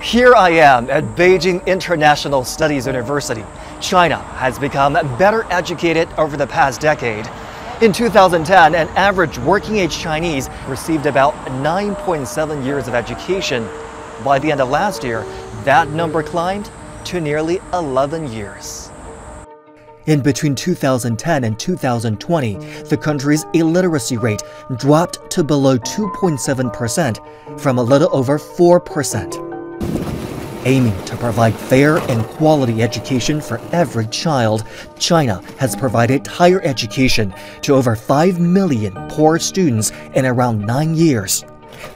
Here I am at Beijing International Studies University. China has become better educated over the past decade. In 2010, an average working age Chinese received about 9.7 years of education. By the end of last year, that number climbed to nearly 11 years. In between 2010 and 2020, the country's illiteracy rate dropped to below 2.7% from a little over 4%. Aiming to provide fair and quality education for every child, China has provided higher education to over 5 million poor students in around 9 years.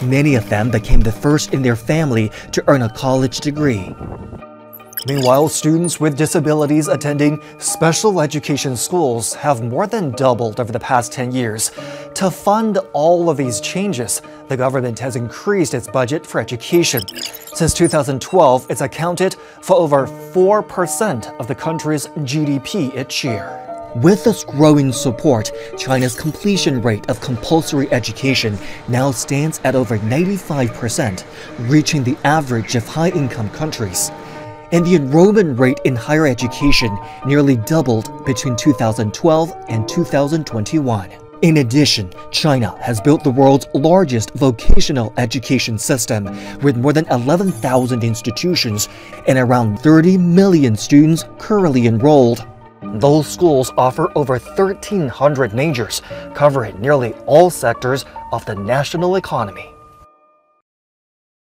Many of them became the first in their family to earn a college degree. Meanwhile, students with disabilities attending special education schools have more than doubled over the past 10 years. To fund all of these changes, the government has increased its budget for education. Since 2012, it's accounted for over 4% of the country's GDP each year. With this growing support, China's completion rate of compulsory education now stands at over 95%, reaching the average of high income countries and the enrollment rate in higher education nearly doubled between 2012 and 2021. In addition, China has built the world's largest vocational education system with more than 11,000 institutions and around 30 million students currently enrolled. Those schools offer over 1,300 majors, covering nearly all sectors of the national economy.